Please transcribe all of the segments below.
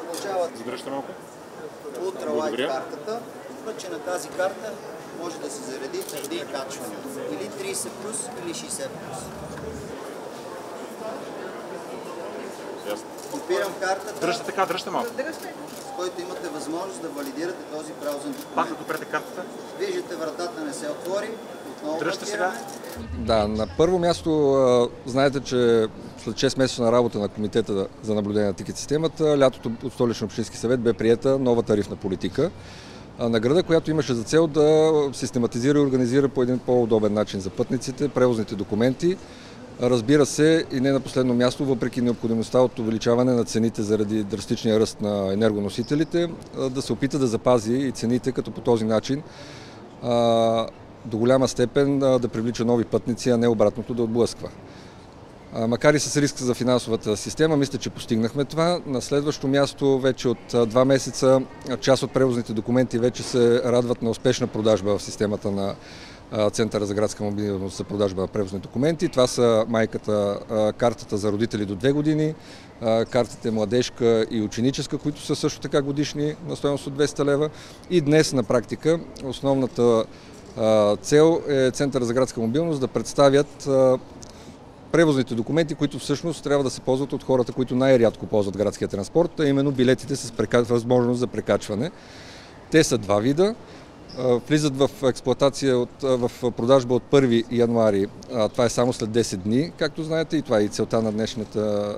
Получават малко. ултралайт картата, че на тази карта може да се зареди преди качване. Или 30 плюс, или 60 плюс. Копирам картата, Дръжте така, дръжте малко. с който имате възможност да валидирате този браузен Пак да документ. допрете картата. Виждате, вратата не се отвори. Отново Дръжте сега. Да, на първо място знаете, че след 6 месеца на работа на Комитета за наблюдение на тикет системата, лятото от Столичен общински съвет бе приета нова тарифна политика а, на града, която имаше за цел да систематизира и организира по един по-удобен начин за пътниците, превозните документи. Разбира се, и не на последно място, въпреки необходимостта от увеличаване на цените заради драстичния ръст на енергоносителите, да се опита да запази и цените, като по този начин до голяма степен да привлича нови пътници, а не обратното да отблъсква. Макар и с риск за финансовата система, мисля, че постигнахме това. На следващо място, вече от два месеца, част от превозните документи вече се радват на успешна продажба в системата на Центъра за градска мобилност за продажба на превозни документи. Това са майката, картата за родители до 2 години, картите младежка и ученическа, които са също така годишни на стоеност от 200 лева. И днес на практика основната цел е Центъра за градска мобилност да представят превозните документи, които всъщност трябва да се ползват от хората, които най-рядко ползват градския транспорт, а именно билетите с възможност за прекачване. Те са два вида. Влизат в експлоатация, от, в продажба от 1 януари. Това е само след 10 дни, както знаете, и това е и целта на днешната,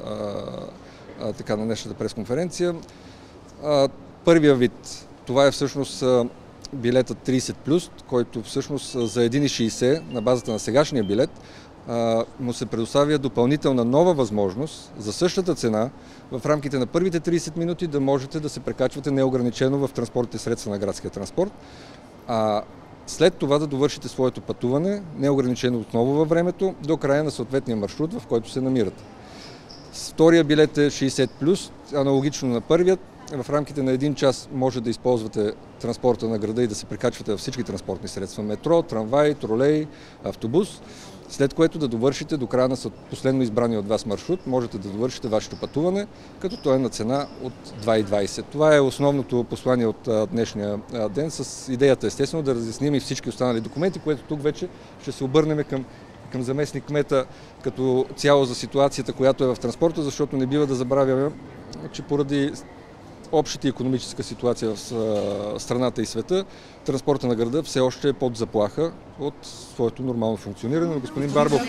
така, на днешната пресконференция. Първия вид, това е всъщност билета 30+, който всъщност за 1,60 на базата на сегашния билет му се предоставя допълнителна нова възможност за същата цена в рамките на първите 30 минути да можете да се прекачвате неограничено в транспортните средства на градския транспорт. А след това да довършите своето пътуване, неограничено отново във времето, до края на съответния маршрут, в който се намирате. Втория билет е 60+, аналогично на първият. В рамките на един час може да използвате транспорта на града и да се прекачвате във всички транспортни средства. Метро, трамвай, тролей, автобус. След което да довършите до края на последно избрания от вас маршрут, можете да довършите вашето пътуване, като то е на цена от 2,20. Това е основното послание от днешния ден, с идеята естествено да разясним и всички останали документи, което тук вече ще се обърнем към към заместник кмета като цяло за ситуацията, която е в транспорта, защото не бива да забравяме, че поради общата економическа ситуация в страната и света, транспорта на града все още е под заплаха от своето нормално функциониране. Господин Барбов,